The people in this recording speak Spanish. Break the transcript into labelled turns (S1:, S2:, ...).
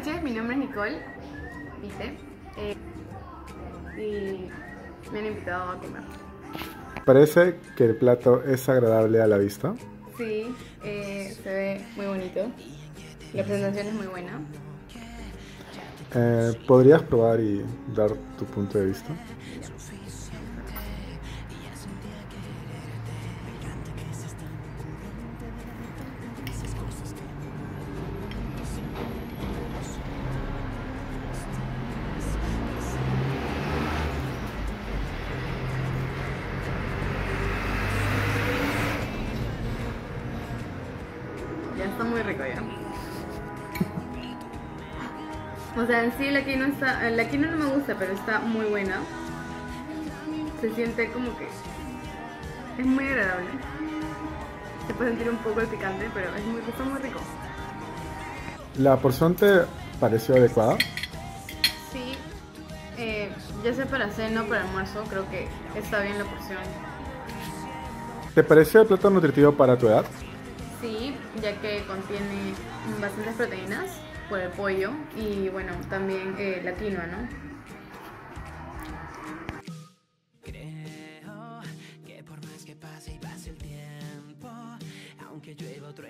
S1: Noches, mi nombre es Nicole Vite eh, y me han invitado a comer.
S2: Parece que el plato es agradable a la vista.
S1: Sí, eh, se ve muy bonito. La presentación es muy buena.
S2: Eh, ¿Podrías probar y dar tu punto de vista?
S1: Rico ya. O sea, en sí la quinoa está, la quinoa no me gusta, pero está muy buena. Se siente como que es muy agradable. Se puede sentir un poco el picante, pero es muy, está muy rico.
S2: ¿La porción te pareció adecuada?
S1: Sí, eh, ya sea para cena o para almuerzo, creo que está bien la porción.
S2: ¿Te pareció el plato nutritivo para tu edad?
S1: Ya que contiene bastantes proteínas por el pollo y bueno, también eh, la quinoa, ¿no?
S3: Creo que por más que pase y pase el tiempo, aunque llueva o truene nunca pasa.